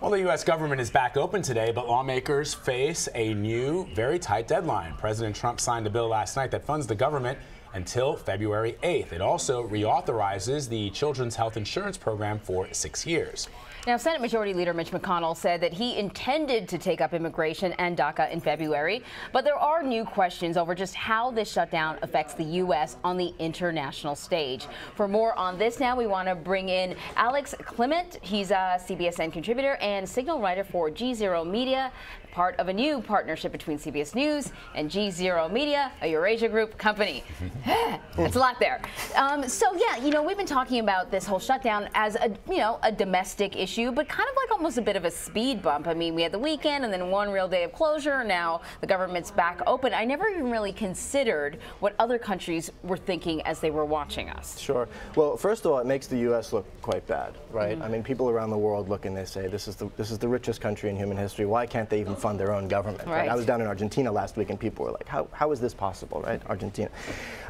Well, the U.S. government is back open today, but lawmakers face a new, very tight deadline. President Trump signed a bill last night that funds the government until February 8th. It also reauthorizes the Children's Health Insurance Program for six years. Now, Senate Majority Leader Mitch McConnell said that he intended to take up immigration and DACA in February, but there are new questions over just how this shutdown affects the U.S. on the international stage. For more on this now, we want to bring in Alex Kliment. He's a CBSN contributor and signal writer for GZero Media part of a new partnership between CBS News and GZero Media, a Eurasia Group company. That's a lot there. Um, so yeah, you know, we've been talking about this whole shutdown as a, you know, a domestic issue, but kind of like almost a bit of a speed bump. I mean, we had the weekend and then one real day of closure. Now the government's back open. I never even really considered what other countries were thinking as they were watching us. Sure. Well, first of all, it makes the U.S. look quite bad, right? Mm -hmm. I mean, people around the world look and they say, this is the this is the richest country in human history. Why can't they even fund their own government. Right. right. I was down in Argentina last week and people were like, how, how is this possible, right? Argentina.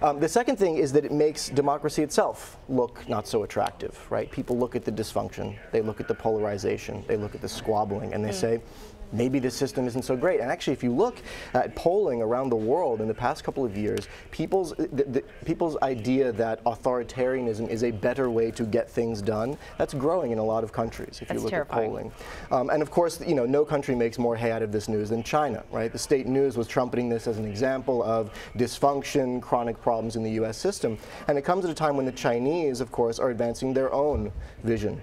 Um, the second thing is that it makes democracy itself look not so attractive, right? People look at the dysfunction, they look at the polarization, they look at the squabbling, and they mm. say, maybe the system isn't so great. And actually, if you look at polling around the world in the past couple of years, people's the, the, people's idea that authoritarianism is a better way to get things done that's growing in a lot of countries. If that's you look terrifying. at polling, um, and of course, you know, no country makes more hay out of this news than China, right? The state news was trumpeting this as an example of dysfunction, chronic problems in the U.S. system, and it comes at a time when the Chinese, of course, are advancing their own vision.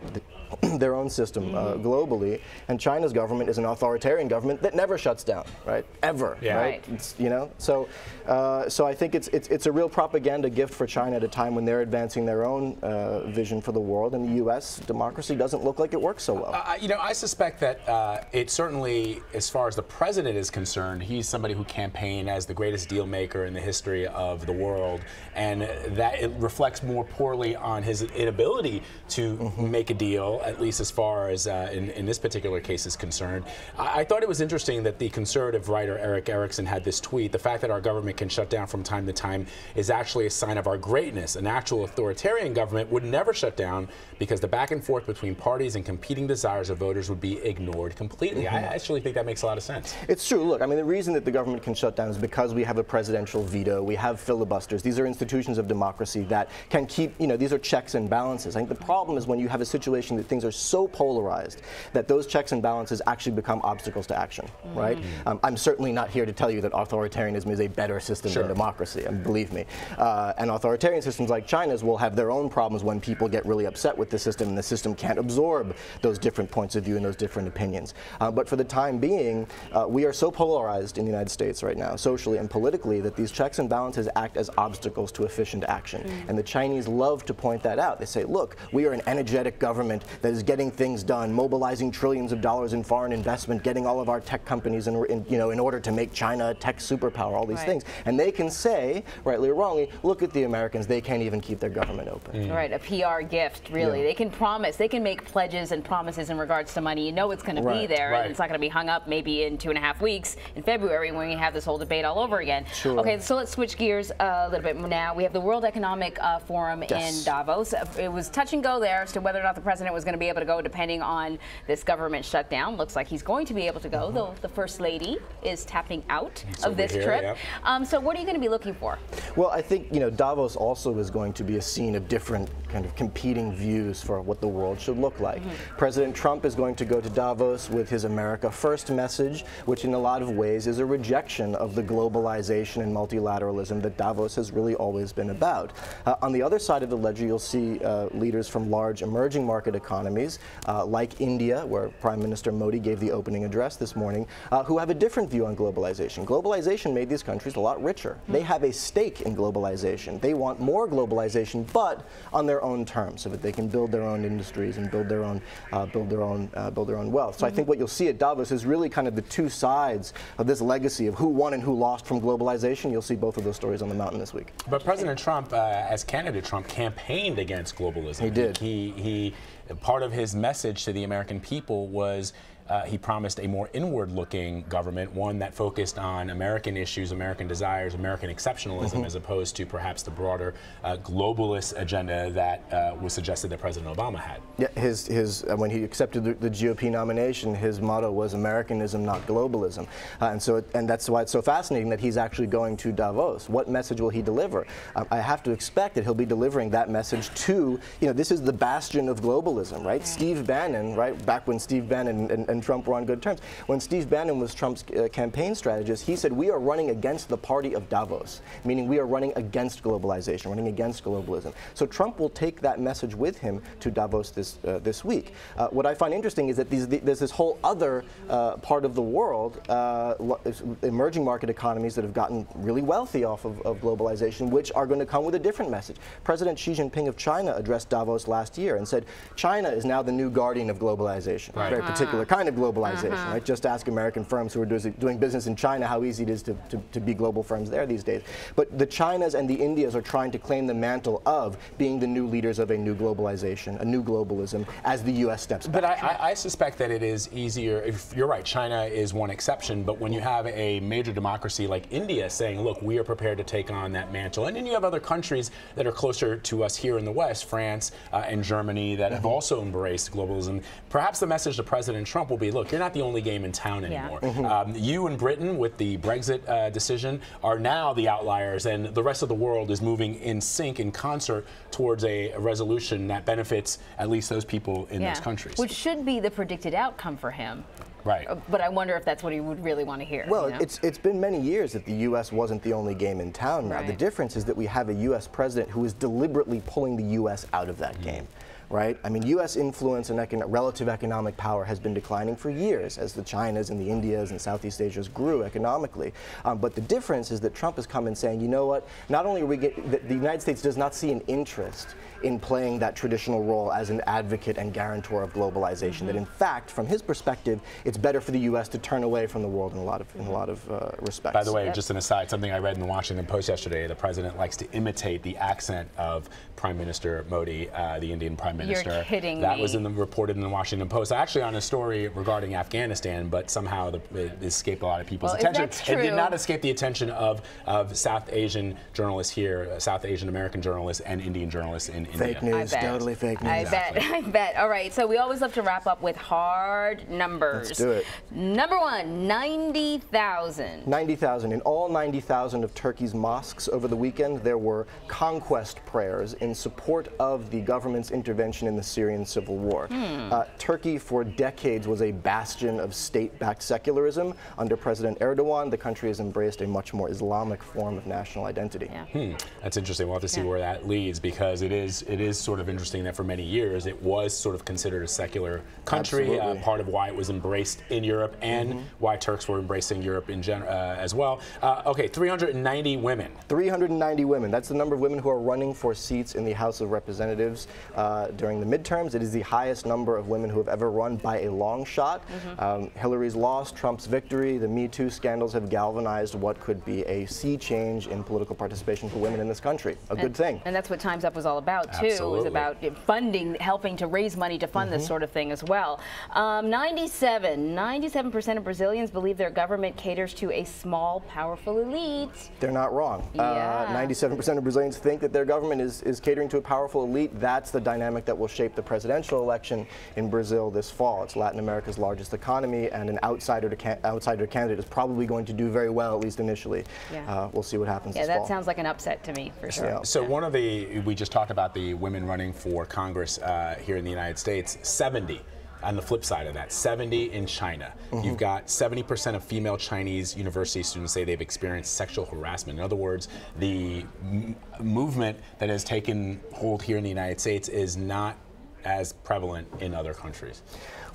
their own system uh, globally, and China's government is an authoritarian government that never shuts down, right? Ever, yeah. right? It's, you know, so uh, so I think it's, it's it's a real propaganda gift for China at a time when they're advancing their own uh, vision for the world, and the U.S. democracy doesn't look like it works so well. Uh, you know, I suspect that uh, it certainly, as far as the president is concerned, he's somebody who campaigned as the greatest deal maker in the history of the world, and that it reflects more poorly on his inability to mm -hmm. make a deal at least as far as uh, in, in, this particular case is concerned. I, I, thought it was interesting that the conservative writer Erick Erickson had this tweet. The fact that our government can shut down from time to time is actually a sign of our greatness. An actual authoritarian government would never shut down because the back and forth between parties and competing desires of voters would be ignored completely. Mm -hmm. I mm-hmm. actually think that makes a lot of sense. It's true. Look, I mean, the reason that the government can shut down is because we have a presidential veto, we have filibusters. These are institutions of democracy that can keep, you know, these are checks and balances. I think the problem is when you have a situation that things are so polarized that those checks and balances actually become obstacles to action, mm right? Um, I'm certainly not here to tell you that authoritarianism is a better system sure. than democracy, and believe me. Uh, and authoritarian systems like China's will have their own problems when people get really upset with the system and the system can't absorb those different points of view and those different opinions. Uh, but for the time being, uh, we are so polarized in the United States right now, socially and politically, that these checks and balances act as obstacles to efficient action. Mm. And the Chinese love to point that out. They say, look, we are an energetic government that is getting things done, mobilizing trillions of dollars in foreign investment, getting all of our tech companies in, in you know, in order to make China a tech superpower, all these right. things. And they can say, rightly or wrongly, look at the Americans, they can't even keep their government open. Mm. Right, a PR gift, really. Yeah. They can promise, they can make pledges and promises in regards to money. You know it's going right. to be there, right. and it's not going to be hung up maybe in two and a half weeks in February when we have this whole debate all over again. Sure. Okay, so let's switch gears a little bit now. We have the World Economic uh, Forum yes. in Davos. It was touch and go there as to whether or not the president was going to be able to go, depending on this government shutdown. Looks like he's going to be able to go, mm -hmm. though the First Lady is tapping out it's of this here, trip. Yep. Um, so what are you going to be looking for? Well, I think, you know, Davos also is going to be a scene of different kind of competing views for what the world should look like. Mm -hmm. President Trump is going to go to Davos with his America First message, which in a lot of ways is a rejection of the globalization and multilateralism that Davos has really always been about. Uh, on the other side of the ledger, you'll see uh, leaders from large emerging market economies uh, like India India, where Prime Minister Modi gave the opening address this morning, uh, who have a different view on globalization. Globalization made these countries a lot richer. Mm -hmm. They have a stake in globalization. They want more globalization, but on their own terms, so that they can build their own industries and build their own, uh, build their own, uh, build their own wealth. So mm -hmm. I think what you'll see at Davos is really kind of the two sides of this legacy of who won and who lost from globalization. You'll see both of those stories on the mountain this week. But President Trump, uh, as candidate Trump, campaigned against globalism. He did. He he part of his message to the American people was uh, he promised a more inward looking government, one that focused on American issues, American desires, American exceptionalism, mm -hmm. as opposed to perhaps the broader uh, globalist agenda that uh, was suggested that President Obama had. Yeah, his, his, uh, when he accepted the, the, GOP nomination, his motto was Americanism, not globalism. Uh, and, so it, and that's why it's so fascinating that he's actually going to Davos. What message will he deliver? Uh, I have to expect that he'll be delivering that message to, you know, this is the bastion of globalism, right? Steve Bannon, right, back when Steve Bannon and, and Trump were on good terms. When Steve Bannon was Trump's uh, campaign strategist, he said, we are running against the party of Davos, meaning we are running against globalization, running against globalism. So Trump will take that message with him to Davos this, uh, this week. Uh, what I find interesting is that these, there's this whole other uh, part of the world, uh, emerging market economies that have gotten really wealthy off of, of globalization, which are going to come with a different message. President Xi Jinping of China addressed Davos last year and said, China is now the new guardian of globalization, right. a very particular kind of globalization globalization, uh -huh. right? Just ask American firms who are doing business in China how easy it is to, to, to, be global firms there these days. But the Chinas and the Indias are trying to claim the mantle of being the new leaders of a new globalization, a new globalism, as the U.S. steps back. But I, I suspect that it is easier, if you're right, China is one exception, but when you have a major democracy like India saying, look, we are prepared to take on that mantle, and then you have other countries that are closer to us here in the West, France uh, and Germany, that mm -hmm. have. Also embraced globalism, perhaps the message to President Trump will be, look, you're not the only game in town anymore. Yeah. Mm -hmm. um, you and Britain, with the Brexit uh, decision, are now the outliers, and the rest of the world is moving in sync, in concert, towards a, a resolution that benefits at least those people in yeah. those countries. Which should be the predicted outcome for him. Right. Uh, but I wonder if that's what he would really want to hear. Well, you know? it's it's been many years that the U.S. wasn't the only game in town. Now right. the difference is that we have a U.S. president who is deliberately pulling the U.S. out of that mm -hmm. game right? I mean, U.S. influence and econ relative economic power has been declining for years as the Chinas and the Indias and Southeast Asias grew economically. Um, but the difference is that Trump has come in saying, you know what, not only are we get, the, the United States does not see an interest in playing that traditional role as an advocate and guarantor of globalization. Mm -hmm. That in fact, from his perspective, it's better for the U.S. to turn away from the world in a lot of in a lot of uh, respects. By the way, yep. just an aside, something I read in the Washington Post yesterday: the president likes to imitate the accent of Prime Minister Modi, uh, the Indian Prime Minister. You're kidding That me. was in the, reported in the Washington Post, actually on a story regarding Afghanistan, but somehow the, it escaped a lot of people's well, attention. It did not escape the attention of, of South Asian journalists here, uh, South Asian American journalists, and Indian journalists in India. Fake news, totally fake news. I exactly. bet, I bet. All right, so we always love to wrap up with hard numbers. Let's do it. Number one, 90,000. 90,000. In all 90,000 of Turkey's mosques over the weekend, there were conquest prayers in support of the government's intervention in the Syrian civil war. Hmm. Uh, Turkey, for decades, was a bastion of state-backed secularism. Under President Erdogan, the country has embraced a much more Islamic form of national identity. Yeah. Hmm. That's interesting. We'll have to see yeah. where that leads because it is it is sort of interesting that for many years it was sort of considered a secular country, uh, part of why it was embraced in Europe and mm -hmm. why Turks were embracing Europe in general uh, as well. Uh, okay, 390 women. 390 women. That's the number of women who are running for seats in the House of Representatives uh, during the midterms. It is the highest number of women who have ever run by a long shot. Mm -hmm. um, Hillary's loss, Trump's victory, the Me Too scandals have galvanized what could be a sea change in political participation for women in this country. A and, good thing. And that's what Time's Up was all about, too. Absolutely. It was about funding, helping to raise money to fund mm -hmm. this mm-hmm. sort of thing as well. Um, 97, 97% of Brazilians believe their government caters to a small, powerful elite. They're not wrong. Yeah. 97% uh, of Brazilians think that their government is, is catering to a powerful elite. That's the dynamic that will shape the presidential election in Brazil this fall. It's Latin America's largest economy, and an outsider to outsider candidate is probably going to do very well, at least initially. Yeah. Uh, we'll see what happens. Yeah, that fall. sounds like an upset to me, for sure. Yeah. So one of the we just talked about the women running for Congress uh, here in the United States. 70 on the flip side of that, 70 in China. Mm -hmm. You've got 70% of female Chinese university students say they've experienced sexual harassment. In other words, the movement that has taken hold here in the United States is not as prevalent in other countries.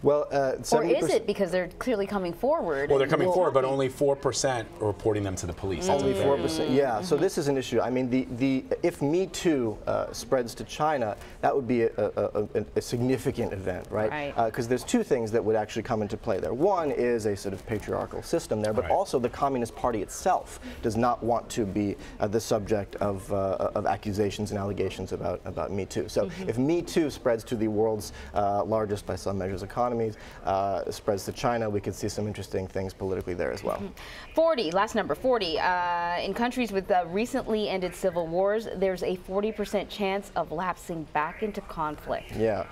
Well, uh, Or is it because they're clearly coming forward? Well, they're and coming forward, but only 4% are reporting them to the police. That's Only four they're- percent. Yeah. So this is an issue. I mean, the, the if Me Too uh, spreads to China, that would be a, a, a, a significant event, right? Right. Because there's two things that would actually come into play there. One is a sort of patriarchal system there, but Right. also the Communist Party itself does not want to be uh, the subject of, uh, of accusations and allegations about about Me Too. So if Me Too spreads to the world's uh, largest, by some measures, economies, uh, spreads to China, we could see some interesting things politically there as well. 40, last number, 40. Uh, in countries with uh, recently ended civil wars, there's a 40% chance of lapsing back into conflict. Yeah.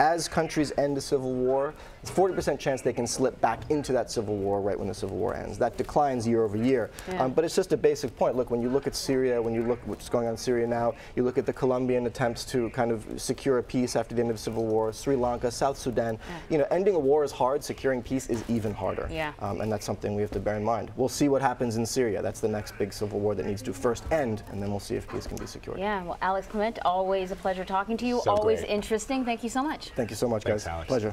As countries end a civil war, it's 40% chance they can slip back into that civil war right when the civil war ends. That declines year over year. Yeah. Um, but it's just a basic point. Look, when you look at Syria, when you look at what's going on in Syria now, you look at the Colombian attempts to kind of secure a peace after the end of the civil war, Sri Lanka, South Sudan. You know, ending a war is hard, securing peace is even harder. Yeah. Um, and that's something we have to bear in mind. We'll see what happens in Syria. That's the next big civil war that needs to first end, and then we'll see if peace can be secured. Yeah, well, Alex Kliment, always a pleasure talking to you. So always great. interesting. Thank you so much. Thank you so much, Thanks, guys. Alex. Pleasure.